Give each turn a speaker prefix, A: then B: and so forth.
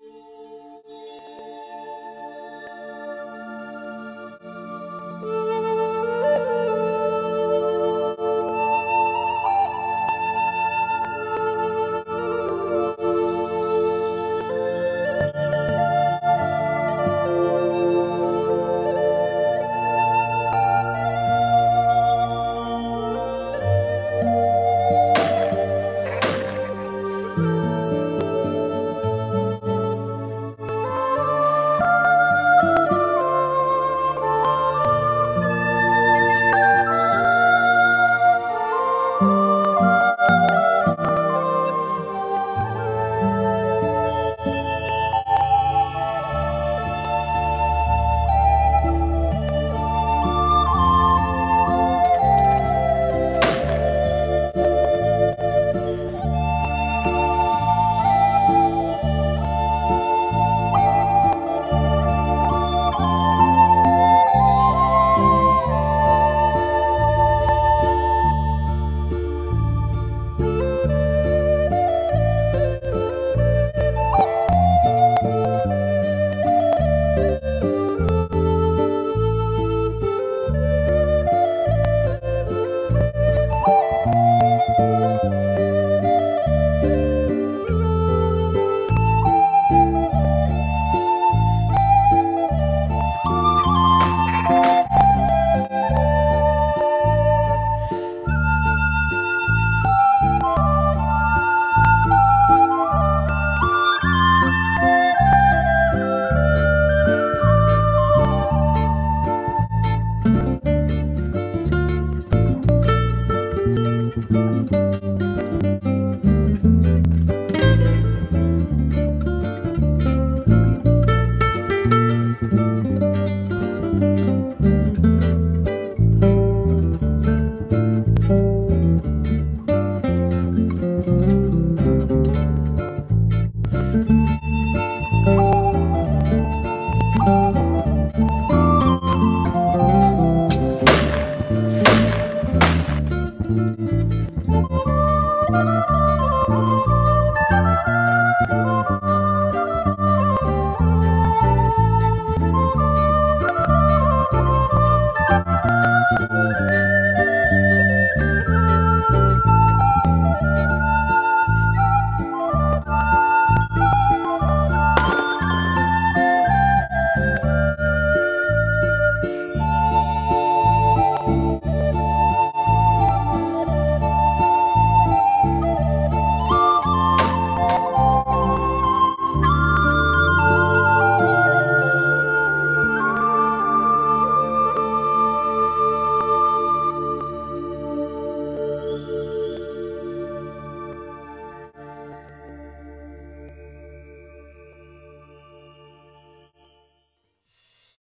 A: you